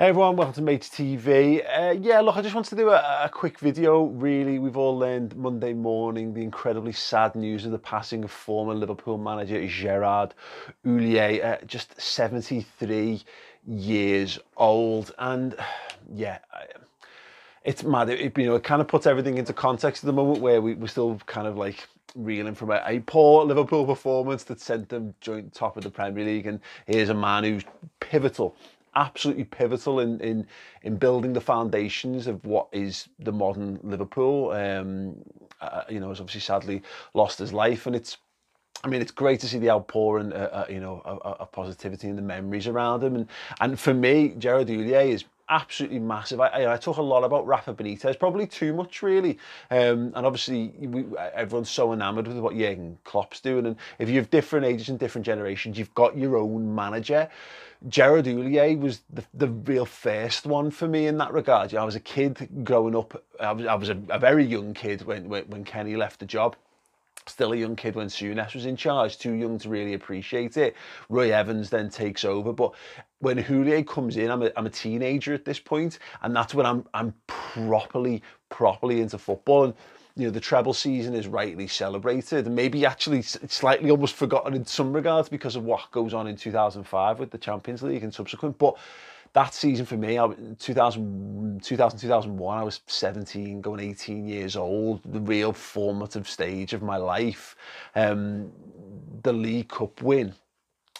Hey everyone, welcome to Maych TV. Uh, yeah, look, I just wanted to do a, a, quick video. Really, we've all learned Monday morning the incredibly sad news of the passing of former Liverpool manager Gerard Houllier, uh, just 73 years old. And yeah, it's mad. It, you know, it kind of puts everything into context at the moment where we, we're still kind of like reeling from a, a poor Liverpool performance that sent them joint top of the Premier League. And here's a man who's pivotal absolutely pivotal in in in building the foundations of what is the modern Liverpool. Um, uh, you know, has obviously sadly lost his life, and it's. I mean, it's great to see the outpouring, uh, uh, you know, of, positivity and the memories around him. And and for me, Gerard Houllier is absolutely massive. I, I, talk a lot about Rafa Benitez, probably too much really. Um, and obviously we, everyone's so enamoured with what Jurgen Klopp's doing. And if you have different ages and different generations, you've got your own manager. Gerard Houllier was the, the real first one for me in that regard. You know, I was a kid growing up. I was, I was a, a very young kid when, when, when Kenny left the job still a young kid when Souness was in charge, too young to really appreciate it. Roy Evans then takes over, but when Houllier comes in, I'm a, I'm a teenager at this point, and that's when I'm I'm properly properly into football. And you know the treble season is rightly celebrated, and maybe actually slightly almost forgotten in some regards because of what goes on in 2005 with the Champions League and subsequent. But that season for me, I, 2000, 2000, 2001, I was 17, going 18 years old, the real formative stage of my life. Um, the League Cup win,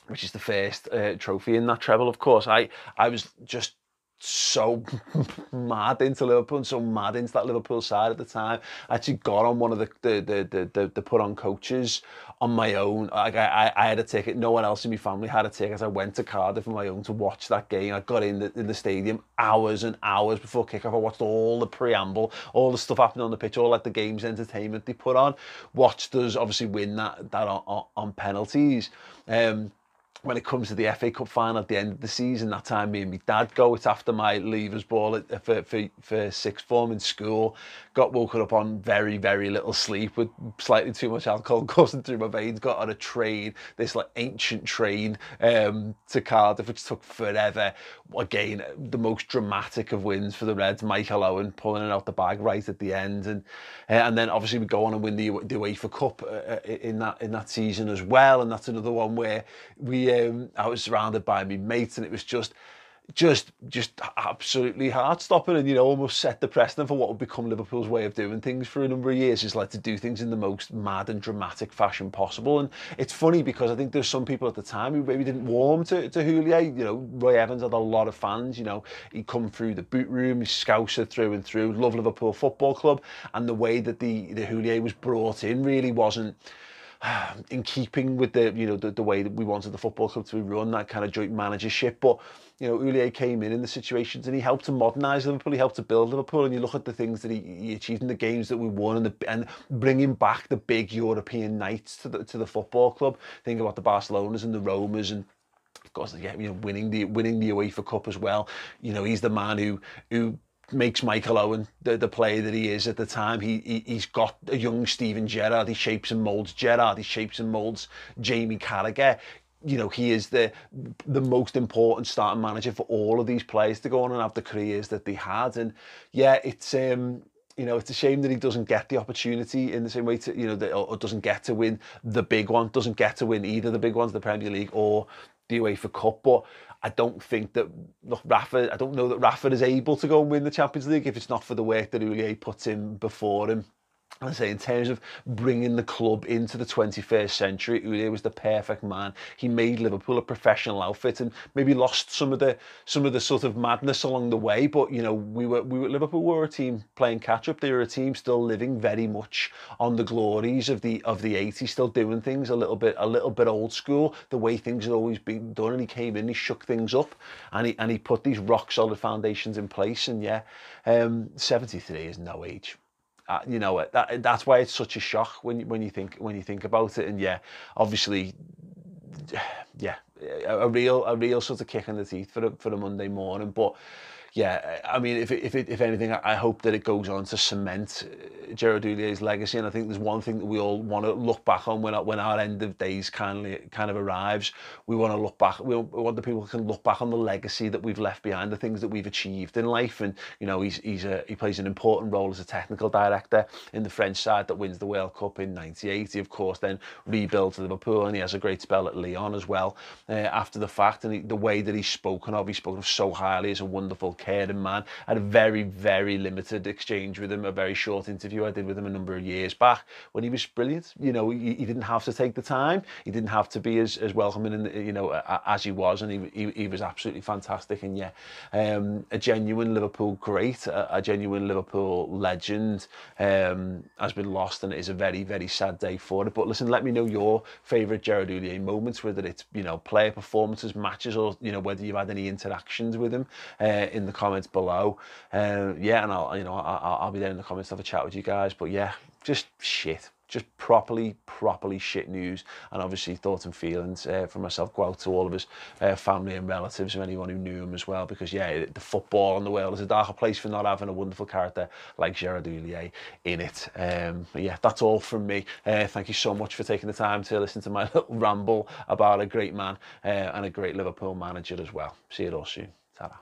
which is the first uh, trophy in that treble, of course. I, I was just so mad into Liverpool and so mad into that Liverpool side at the time. I actually got on one of the the the the, the put on coaches on my own. Like I, I had a ticket. No one else in my family had a ticket. I went to Cardiff on my own to watch that game. I got in the, in the stadium hours and hours before kickoff. I watched all the preamble, all the stuff happening on the pitch, all like the game's entertainment they put on. Watched us obviously win that that on, on penalties. Um, when it comes to the FA Cup final at the end of the season, that time me and my dad go, it's after my leavers ball at, for, for, for sixth form in school, got woken up on very, very little sleep with slightly too much alcohol coursing through my veins, got on a train, this like ancient train um, to Cardiff, which took forever. Again, the most dramatic of wins for the Reds, Michael Owen pulling it out the bag right at the end. And uh, and then obviously we go on and win the, the UEFA Cup uh, uh, in that in that season as well. And that's another one where we um, I was surrounded by my mates, and it was just just just absolutely heart stopping and you know almost set the precedent for what would become Liverpool's way of doing things for a number of years is like to do things in the most mad and dramatic fashion possible. And it's funny because I think there's some people at the time who maybe didn't warm to, to Houllier you know Roy Evans had a lot of fans you know. He'd come through the boot room he's scouser through and through. Love Liverpool Football Club. And the way that the, the Houllier was brought in really wasn't in keeping with the you know the, the way that we wanted the football club to be run, that kind of joint managership. But you know, Houllier came in in the situations and he helped to modernise Liverpool. He helped to build Liverpool. And you look at the things that he, he achieved in the games that we won and the, and bringing back the big European nights to the to the football club. Think about the Barcelonas and the Romas and of course, yeah, you know, winning the winning the UEFA Cup as well. You know, he's the man who who makes Michael Owen the, the player that he is at the time. He, he he's got a young Steven Gerrard. He shapes and molds Gerrard. He shapes and molds Jamie Carragher. You know, he is the the most important starting manager for all of these players to go on and have the careers that they had. And yeah, it's um you know, it's a shame that he doesn't get the opportunity in the same way to, you know, the, or doesn't get to win the big one, doesn't get to win either the big ones, the Premier League or the UEFA Cup. But I don't think that look Rafa. I don't know that Rafa is able to go and win the Champions League if it's not for the work that Houllier puts in before him. I say in terms of bringing the club into the 21st century, Houllier was the perfect man. He made Liverpool a professional outfit and maybe lost some of the some of the sort of madness along the way. But you know, we were we were Liverpool were a team playing catch up. They were a team still living very much on the glories of the of the 80s, still doing things a little bit a little bit old school, the way things had always been done. And he came in, he shook things up, and he and he put these rock solid foundations in place. And yeah, um, 73 is no age uh, you know that that's why it's such a shock when when you think when you think about it. And yeah obviously yeah a, a real a real sort of kick in the teeth for a, for a Monday morning. But yeah, I mean, if if if anything, I hope that it goes on to cement uh, Gerard Houllier's legacy. And I think there's one thing that we all want to look back on when when our end of days kind of kind of arrives. We want to look back. We want the people can look back on the legacy that we've left behind, the things that we've achieved in life. And you know, he's he's a he plays an important role as a technical director in the French side that wins the World Cup in '98. He of course then rebuilds Liverpool, and he has a great spell at Lyon as well uh, after the fact. And he, the way that he's spoken of, he's spoken of so highly as a wonderful caring man. I had a very, very limited exchange with him, a very short interview I did with him a number of years back when he was brilliant. You know, he, he didn't have to take the time. He didn't have to be as, as welcoming, in the, you know, as he was, and he, he, he was absolutely fantastic. And yeah, um, a genuine Liverpool great, a, a genuine Liverpool legend um, has been lost, and it is a very, very sad day for it. But listen, let me know your favourite Gerard Houllier moments, whether it's, you know, player performances, matches, or, you know, whether you've had any interactions with him uh, in the comments below. Uh, yeah, and I'll you know I'll, I'll be there in the comments to have a chat with you guys. But yeah, just shit. Just properly, properly shit news, and obviously thoughts and feelings uh, from myself go out to all of his uh, family and relatives and anyone who knew him as well. Because yeah, the football in the world is a darker place for not having a wonderful character like Gerard Houllier in it. Um, yeah, that's all from me. Uh, thank you so much for taking the time to listen to my little ramble about a great man uh, and a great Liverpool manager as well. See you all soon. ta.